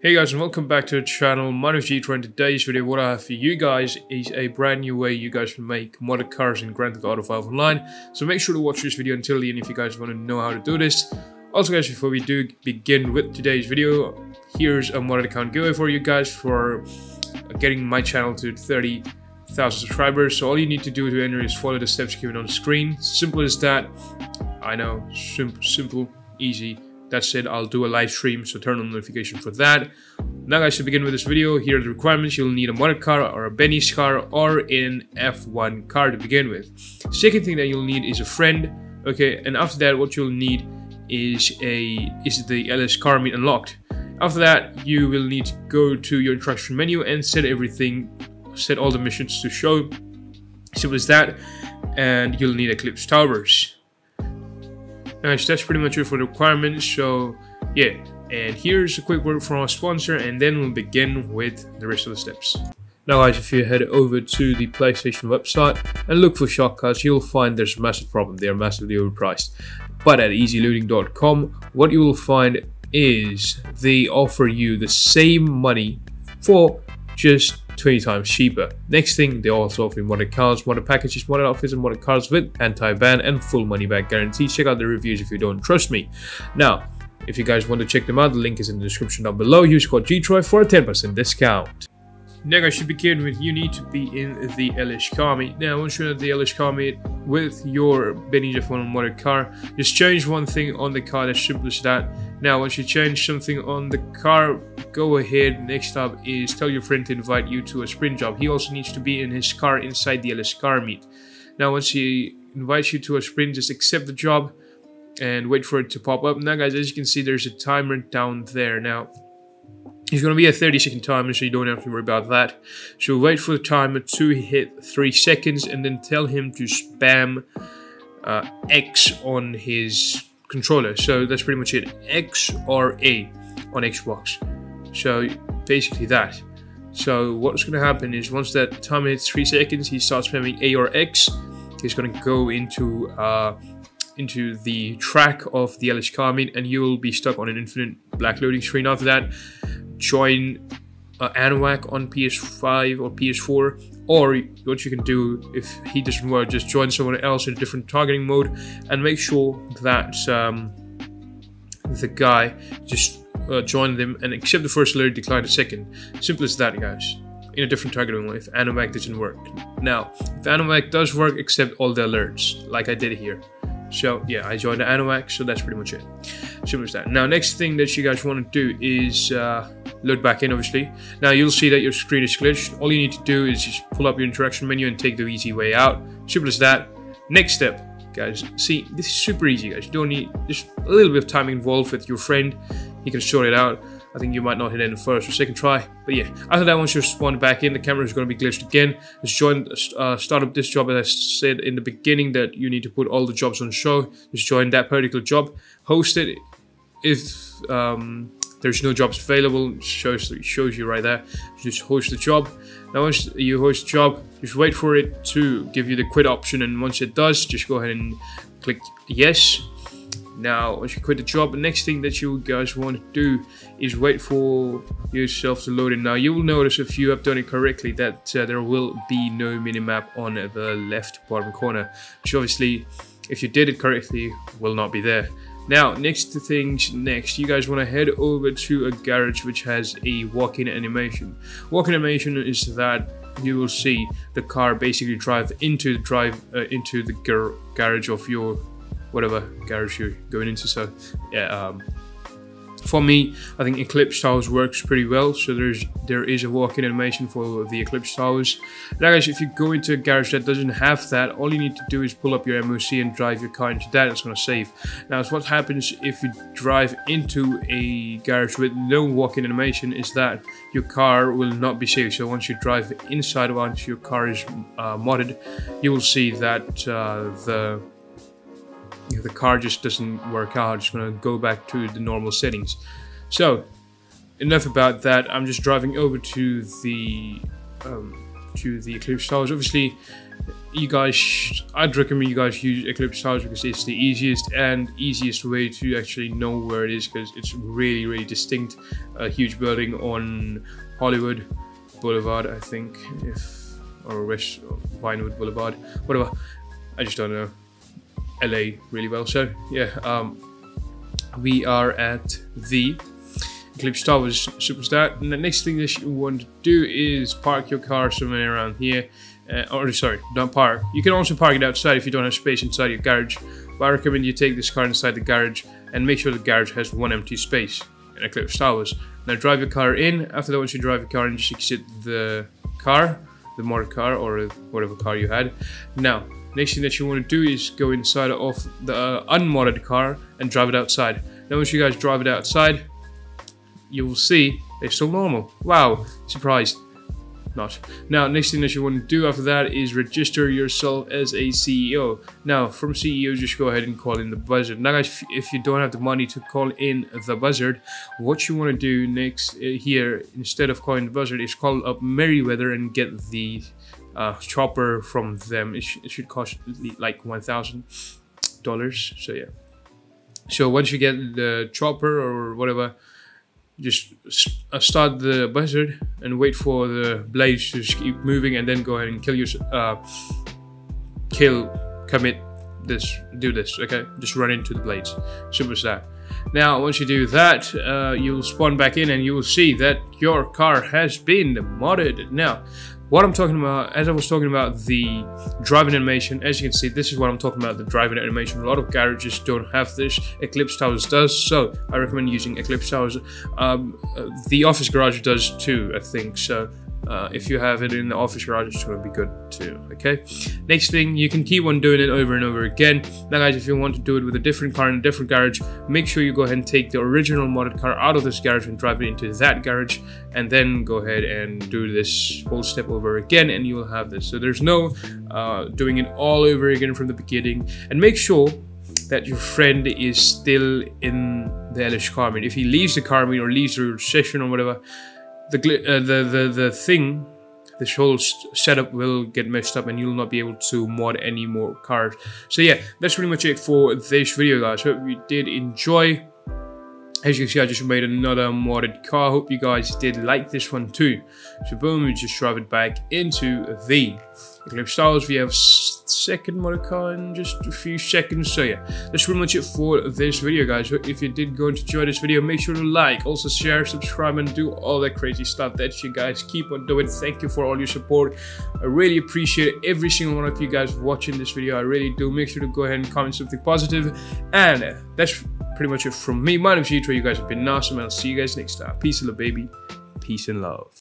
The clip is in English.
Hey guys and welcome back to the channel, my name is G in today's video what I have for you guys is a brand new way you guys can make modded cars in Grand Theft Auto 5 Online. So make sure to watch this video until the end if you guys want to know how to do this. Also guys, before we do begin with today's video, here's a modded account giveaway for you guys for getting my channel to 30,000 subscribers. So all you need to do to enter is follow the steps given on the screen. Simple as that. I know, simple, simple, easy. That's it, I'll do a live stream, so turn on notification for that. Now guys, to begin with this video, here are the requirements. You'll need a modded car or a Benny's car or an F1 car to begin with. Second thing that you'll need is a friend. Okay, and after that, what you'll need is a is the LS car meet unlocked. After that, you will need to go to your instruction menu and set everything, set all the missions to show. Simple as that. And you'll need Eclipse Towers. Nice, that's pretty much it for the requirements. So yeah, and here's a quick word from our sponsor and then we'll begin with the rest of the steps. Now guys, if you head over to the PlayStation website and look for Shark Cards, you'll find there's a massive problem. They are massively overpriced. But at easylooting.com, what you will find is they offer you the same money for just 20 times cheaper. Next thing, they also offer modded cars, modded packages, modded outfits, and modded cars with anti-ban and full money back guarantee. Check out the reviews if you don't trust me. Now, if you guys want to check them out, the link is in the description down below. Use code GTROY for a 10% discount. Now guys, to begin with, you need to be in the car meet. Now, once you're in the car meet with your Benny F1 modded car, just change one thing on the car, as simple as that. Now, once you change something on the car, go ahead. Next up is tell your friend to invite you to a sprint job. He also needs to be in his car inside the LS car meet. Now, once he invites you to a sprint, just accept the job and wait for it to pop up. Now, guys, as you can see, there's a timer down there. Now, it's going to be a 30 second timer, so you don't have to worry about that. So wait for the timer to hit 3 seconds and then tell him to spam uh, X on his controller. So that's pretty much it. X or A on Xbox. So basically that. So what's going to happen is once that timer hits 3 seconds, he starts spamming A or X. He's going to go into uh, into the track of the LS car meet and you will be stuck on an infinite black loading screen after that join uh, Anwak on PS5 or PS4 or what you can do if he doesn't work just join someone else in a different targeting mode and make sure that um, the guy just uh, join them and accept the first alert decline the second simple as that guys in a different targeting mode if Anwak doesn't work now if Anwak does work accept all the alerts like I did here so yeah I joined the Anwak so that's pretty much it simple as that now next thing that you guys want to do is uh, load back in obviously. Now you'll see that your screen is glitched. All you need to do is just pull up your interaction menu and take the easy way out. Simple as that. Next step, guys. See, this is super easy, guys. You don't need just a little bit of time involved with your friend. He can sort it out. I think you might not hit it in the first or second try. But yeah, after that, once you're spawned back in, the camera is going to be glitched again. Just join, uh, start up this job as I said in the beginning that you need to put all the jobs on show. Just join that particular job, host it. If um, there's no jobs available shows shows you right there just host the job now once you host the job just wait for it to give you the quit option and once it does just go ahead and click yes now once you quit the job the next thing that you guys want to do is wait for yourself to load in now you will notice if you have done it correctly that uh, there will be no minimap on the left bottom corner which obviously if you did it correctly will not be there now, next to things next, you guys want to head over to a garage which has a walk-in animation. Walk-in animation is that you will see the car basically drive into the drive uh, into the gar garage of your whatever garage you're going into. So yeah, um, for me, I think Eclipse Towers works pretty well. So there's there is a walk-in animation for the Eclipse Towers. Now guys, if you go into a garage that doesn't have that, all you need to do is pull up your MOC and drive your car into that. It's going to save. Now, what happens if you drive into a garage with no walk-in animation is that your car will not be saved. So once you drive inside once your car is uh, modded, you will see that uh, the the car just doesn't work out, I'm just gonna go back to the normal settings. So, enough about that. I'm just driving over to the um, to the Eclipse Towers. Obviously, you guys, I'd recommend you guys use Eclipse Towers because it's the easiest and easiest way to actually know where it is because it's really, really distinct. A huge building on Hollywood Boulevard, I think, if or West Vinewood Boulevard, whatever. I just don't know LA really well. So yeah, um, we are at the Eclipse Towers Superstar. And the next thing that you want to do is park your car somewhere around here. Uh, or sorry, don't park. You can also park it outside if you don't have space inside your garage. But I recommend you take this car inside the garage and make sure the garage has one empty space in Eclipse Towers. Now drive your car in. After that, once you drive your car in, just exit the car, the motor car or whatever car you had. Now, next thing that you want to do is go inside of the uh, unmodded car and drive it outside. Now, once you guys drive it outside, you will see it's still normal. Wow, surprised not. Now, next thing that you want to do after that is register yourself as a CEO. Now, from CEO, just go ahead and call in the buzzard. Now, guys, if you don't have the money to call in the buzzard, what you want to do next uh, here, instead of calling the buzzard, is call up Merryweather and get the uh, chopper from them. It, sh it should cost like $1,000. So, yeah. So once you get the chopper or whatever, just uh, start the buzzard and wait for the blades to keep moving and then go ahead and kill your uh, kill commit this do this okay just run into the blades simple as that now once you do that uh, you'll spawn back in and you will see that your car has been modded now what I'm talking about, as I was talking about the driving animation, as you can see, this is what I'm talking about, the driving animation. A lot of garages don't have this. Eclipse Towers does, so I recommend using Eclipse Towers. Um, uh, the Office Garage does too, I think, so uh, if you have it in the office garage, it's going to be good too, okay? Next thing, you can keep on doing it over and over again. Now guys, if you want to do it with a different car in a different garage, make sure you go ahead and take the original modded car out of this garage and drive it into that garage, and then go ahead and do this whole step over again, and you will have this. So there's no uh, doing it all over again from the beginning, and make sure that your friend is still in the LS car meet. If he leaves the car meet or leaves the session or whatever, the uh, the the the thing this whole setup will get messed up and you'll not be able to mod any more cars so yeah that's pretty much it for this video guys hope you did enjoy as you can see, I just made another modded car. Hope you guys did like this one too. So boom, we just drive it back into the Eclipse Towers. We have second modded car in just a few seconds. So yeah, that's pretty much it for this video, guys. If you did go and enjoy this video, make sure to like, also share, subscribe, and do all that crazy stuff that you guys keep on doing. Thank you for all your support. I really appreciate every single one of you guys watching this video. I really do. Make sure to go ahead and comment something positive. And that's pretty much it from me. My name is GeTroy. You guys have been awesome. And I'll see you guys next time. Peace and love, baby. Peace and love.